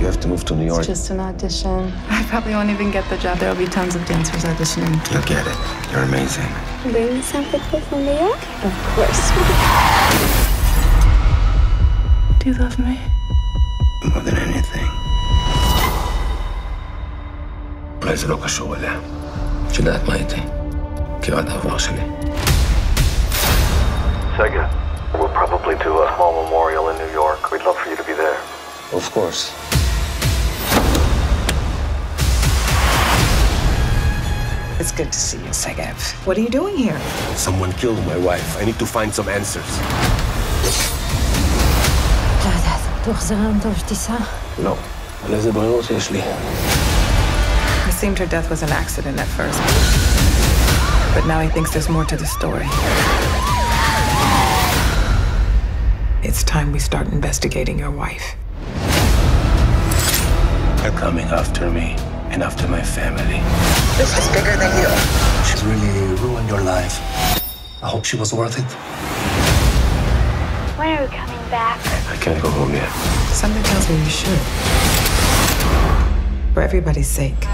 you have to move to New York. It's just an audition. I probably won't even get the job. There'll be tons of dancers auditioning. You'll get it. You're amazing. Bring me some people from New York? Of course. Do you love me? More than anything. عذرك الشغلة جنات ميتي كيوعد أفواشلي Segev, we'll probably do a small memorial in New York. We'd love for you to be there. Of course. It's good to see you, Segev. What are you doing here? Someone killed my wife. I need to find some answers. No. It seemed her death was an accident at first. But now he thinks there's more to the story. It's time we start investigating your wife. They're coming after me and after my family. This is bigger than you. She really ruined your life. I hope she was worth it. When are we coming back? I can't go home yet. Something tells me you should. For everybody's sake.